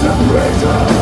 Separate